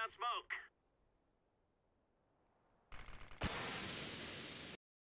out smoke.